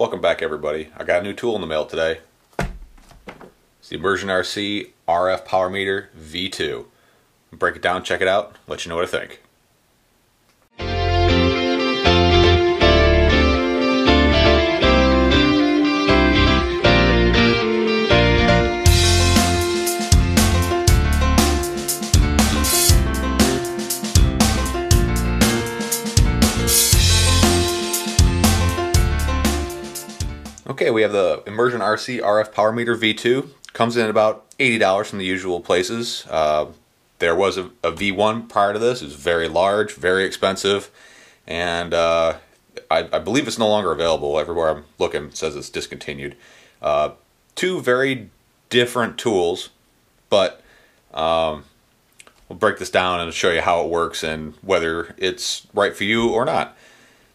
Welcome back everybody. I got a new tool in the mail today. It's the Immersion RC RF Power Meter V2. Break it down, check it out, let you know what I think. Okay, we have the Immersion RC RF Power Meter V2. Comes in at about $80 from the usual places. Uh, there was a a V1 prior to this. It was very large, very expensive, and uh, I, I, believe it's no longer available. Everywhere I'm looking says it's discontinued. Uh, two very different tools, but um, we'll break this down and show you how it works and whether it's right for you or not.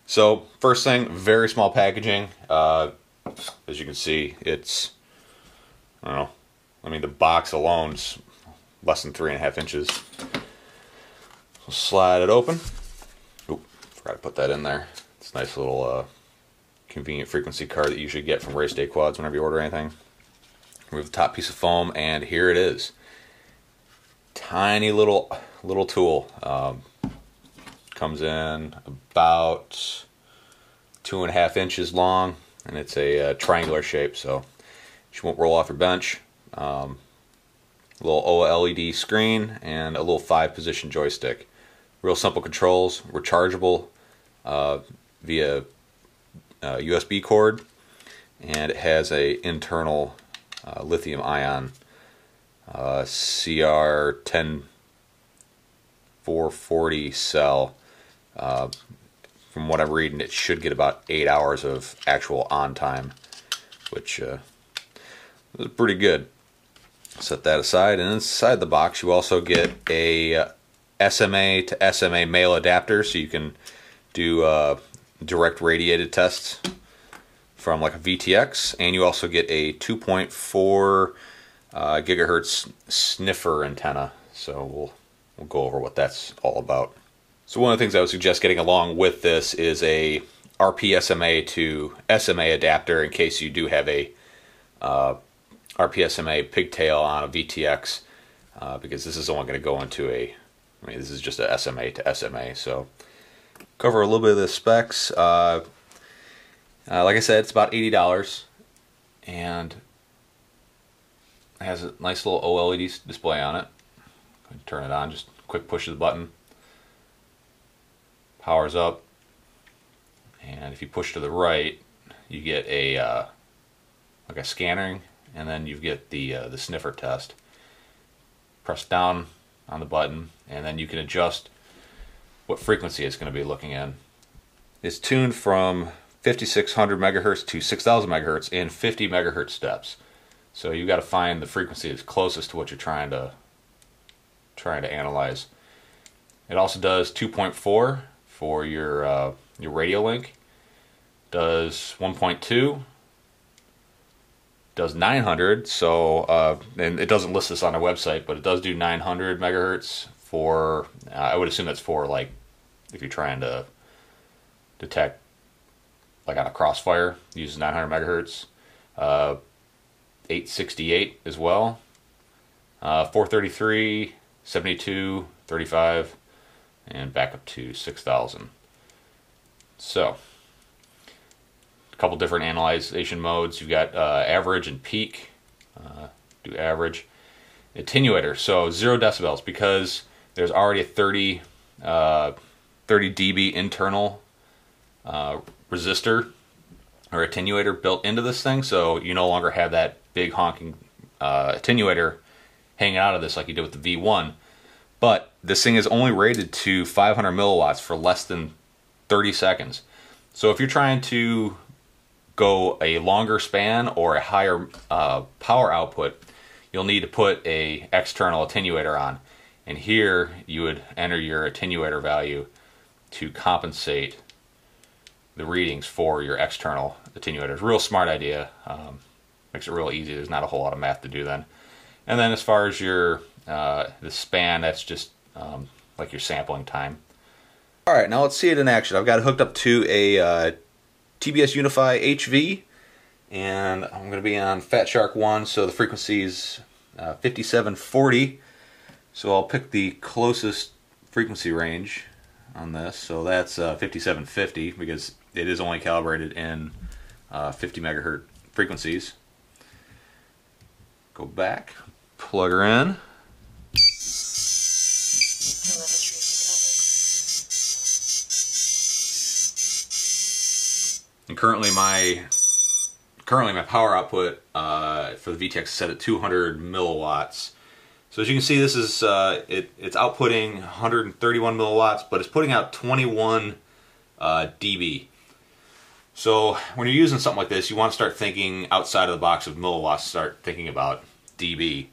So first thing, very small packaging. Uh, as you can see, it's, I don't know, I mean, the box alone's less than three and a half inches. We'll slide it open. Oop, forgot to put that in there. It's a nice little uh, convenient frequency card that you should get from Race Day Quads whenever you order anything. Remove the top piece of foam, and here it is. Tiny little little tool. Um, comes in about two and a half inches long and it's a uh, triangular shape so she won't roll off your bench. Um, little OLED screen and a little five position joystick. Real simple controls, rechargeable uh, via uh, USB cord and it has a internal uh, lithium ion uh, CR10 440 cell uh, from what I'm reading, it should get about eight hours of actual on time, which uh, is pretty good. Set that aside, and inside the box, you also get a SMA to SMA male adapter, so you can do uh, direct radiated tests from like a VTX, and you also get a 2.4 uh, gigahertz sniffer antenna. So we'll we'll go over what that's all about. So one of the things I would suggest getting along with this is a RPSMA to SMA adapter in case you do have a uh, RPSMA pigtail on a VTX uh, because this is only going to go into a, I mean this is just a SMA to SMA. So cover a little bit of the specs. Uh, uh like I said, it's about $80 and it has a nice little OLED display on it. Turn it on, just quick push of the button powers up. And if you push to the right you get a uh, like a scanning and then you get the uh, the sniffer test. Press down on the button and then you can adjust what frequency it's going to be looking in. It's tuned from 5600 megahertz to 6000 megahertz in 50 megahertz steps. So you've got to find the frequency that's closest to what you're trying to trying to analyze. It also does 2.4 for your uh, your radio link. Does 1.2. Does 900. So uh, and it doesn't list this on our website, but it does do 900 megahertz for. Uh, I would assume that's for like if you're trying to detect like on a crossfire, uses 900 megahertz. Uh, 868 as well. Uh, 433, 72, 35 and back up to 6,000. So, a couple different analyzation modes. You've got uh, average and peak. Uh, do average. Attenuator, so zero decibels because there's already a 30, uh, 30 dB internal uh, resistor or attenuator built into this thing, so you no longer have that big honking uh, attenuator hanging out of this like you did with the V1 but this thing is only rated to 500 milliwatts for less than 30 seconds. So if you're trying to go a longer span or a higher uh, power output, you'll need to put a external attenuator on. And here you would enter your attenuator value to compensate the readings for your external attenuators. Real smart idea. Um, makes it real easy. There's not a whole lot of math to do then. And then as far as your uh, the span, that's just um, like your sampling time. All right, now let's see it in action. I've got it hooked up to a uh, TBS Unify HV, and I'm going to be on Fat Shark 1, so the frequency is uh, 5740. So I'll pick the closest frequency range on this. So that's uh, 5750 because it is only calibrated in uh, 50 megahertz frequencies. Go back, plug her in. Currently my currently my power output uh, for the VTX is set at 200 milliwatts. So as you can see, this is uh, it, it's outputting 131 milliwatts, but it's putting out 21 uh, dB. So when you're using something like this, you want to start thinking outside of the box of milliwatts. Start thinking about dB.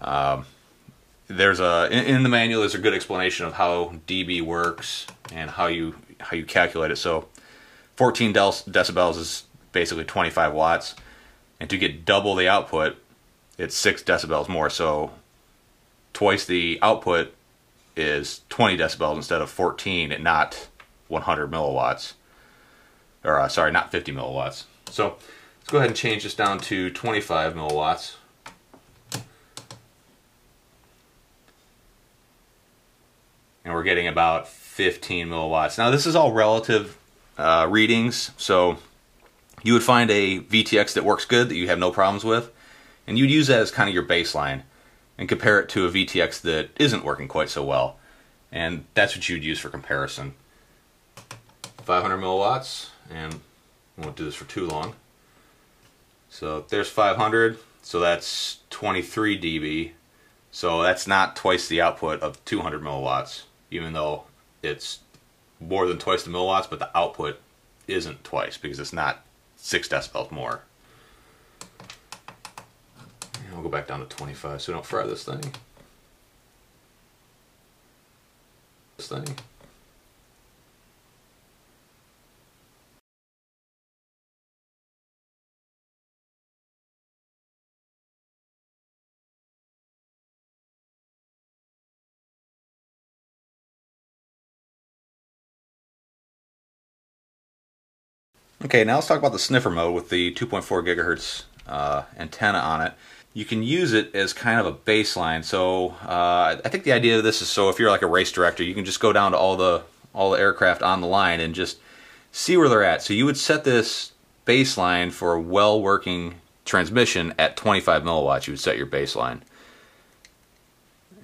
Um, there's a in, in, the manual. There's a good explanation of how dB works and how you how you calculate it. So 14 decibels is basically 25 watts, and to get double the output, it's six decibels more. So twice the output is 20 decibels instead of 14 and not 100 milliwatts or uh, sorry, not 50 milliwatts. So let's go ahead and change this down to 25 milliwatts. And we're getting about 15 milliwatts. Now this is all relative uh, readings, so you would find a VTX that works good, that you have no problems with, and you'd use that as kind of your baseline and compare it to a VTX that isn't working quite so well. And that's what you'd use for comparison. 500 milliwatts, and I won't do this for too long. So there's 500, so that's 23 dB. So that's not twice the output of 200 milliwatts, even though it's more than twice the milliwatts, but the output isn't twice because it's not 6 decibels more. And we'll go back down to 25 so we don't fry this thing. This thing. Okay, now let's talk about the sniffer mode with the 2.4 gigahertz uh, antenna on it. You can use it as kind of a baseline. So uh, I think the idea of this is so if you're like a race director, you can just go down to all the all the aircraft on the line and just see where they're at. So you would set this baseline for a well working transmission at 25 milliwatts. You would set your baseline.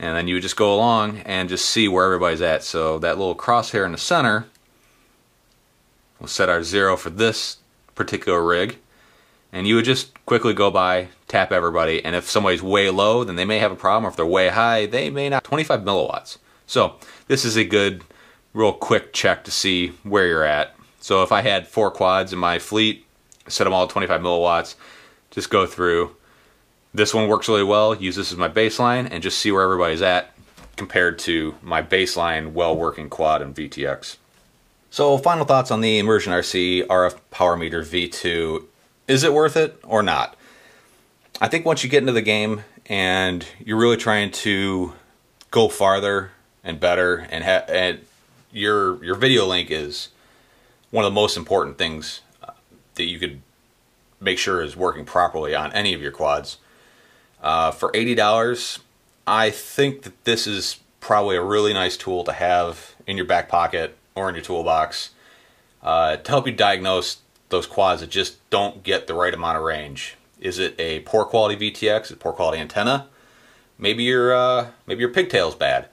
And then you would just go along and just see where everybody's at. So that little crosshair in the center We'll set our zero for this particular rig. And you would just quickly go by, tap everybody, and if somebody's way low, then they may have a problem, or if they're way high, they may not. 25 milliwatts. So this is a good, real quick check to see where you're at. So if I had four quads in my fleet, set them all at 25 milliwatts, just go through. This one works really well, use this as my baseline, and just see where everybody's at compared to my baseline well-working quad and VTX. So final thoughts on the Immersion RC RF Power Meter V2. Is it worth it or not? I think once you get into the game and you're really trying to go farther and better and, and your your video link is one of the most important things uh, that you could make sure is working properly on any of your quads. Uh, for $80, I think that this is probably a really nice tool to have in your back pocket or in your toolbox uh, to help you diagnose those quads that just don't get the right amount of range. Is it a poor quality VTX? It poor quality antenna? Maybe your uh, maybe your pigtail's bad.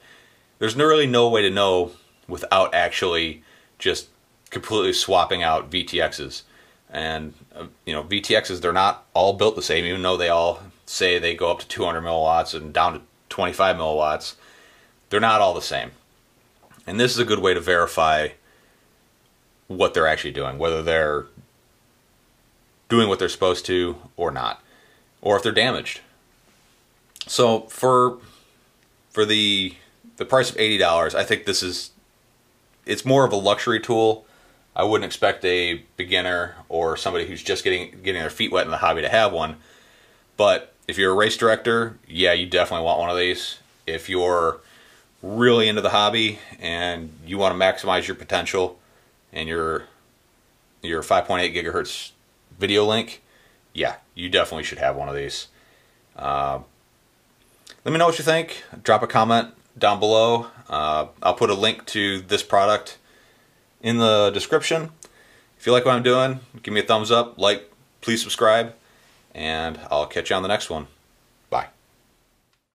There's really no way to know without actually just completely swapping out VTXs. And uh, you know VTXs they're not all built the same, even though they all say they go up to 200 milliwatts and down to 25 milliwatts. They're not all the same. And this is a good way to verify what they're actually doing, whether they're doing what they're supposed to or not, or if they're damaged. So for for the the price of eighty dollars, I think this is it's more of a luxury tool. I wouldn't expect a beginner or somebody who's just getting getting their feet wet in the hobby to have one. But if you're a race director, yeah, you definitely want one of these. If you're really into the hobby and you want to maximize your potential and you're your 5.8 gigahertz video link, yeah, you definitely should have one of these. Uh, let me know what you think. Drop a comment down below. Uh, I'll put a link to this product in the description. If you like what I'm doing, give me a thumbs up, like, please subscribe, and I'll catch you on the next one.